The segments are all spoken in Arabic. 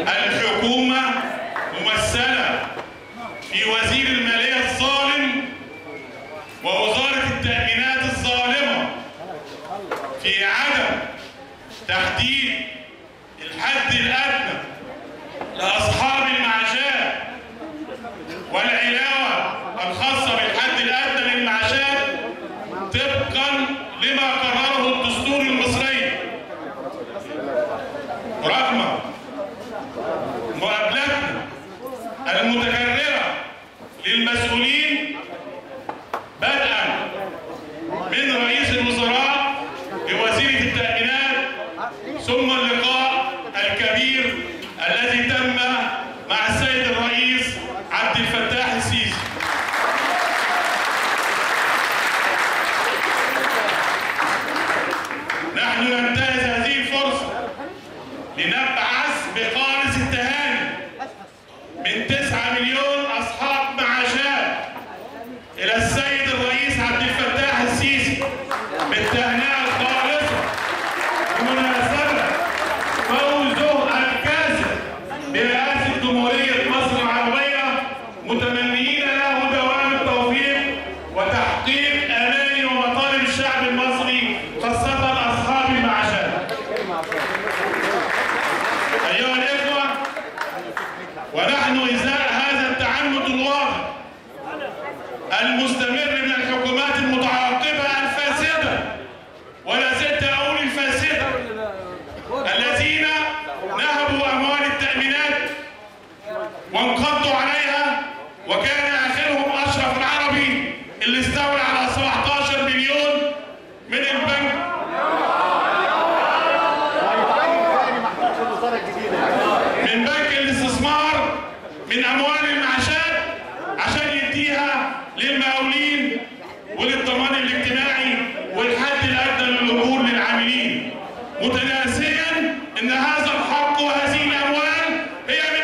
الحكومة ممثلة في وزير المالية الظالم ووزارة التأمينات الظالمة في عدم تحديد الحد الأدنى لأصحاب المعاشات والعلاوة الخاصة بالحد الأدنى للمعاشات طبقا لما قرره المتكررة للمسؤولين بدءا من رئيس الوزراء بوزيرة التأمينات ثم اللقاء الكبير الذي تم المستمر من الحكومات المتعاقبة الفاسدة ولا زلت أقول الفاسدة الذين نهبوا أموال التأمينات وانقضوا عليها وكان آخرهم أشرف العربي اللي استولى على 17 مليون من البنك. من بنك الاستثمار من أموال وللضمان الاجتماعي والحد الأدنى للاجور للعاملين. متناسيا إن هذا الحق وهذه الأموال هي من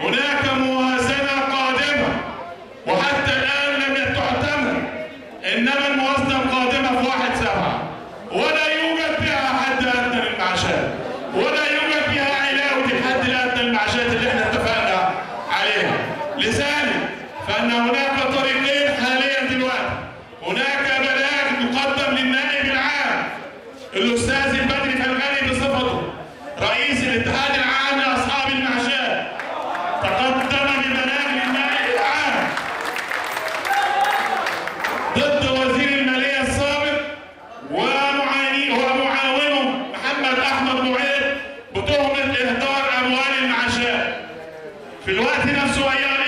هناك موازنة قادمة وحتى الآن لم تعتمد. إنما الموازنة القادمة في واحد سبعة. ولا يوجد بها حد أدنى للمعاشات ولا يوجد بها علاوة الحد الأدنى للمعاشات اللي إحنا اتفقنا عليها. لذلك فإن هناك طريقين حاليا دلوقتي. هناك بلاغ مقدم للنائب العام الأستاذ البدري فالغني بصفته رئيس الاتحاد Zoya.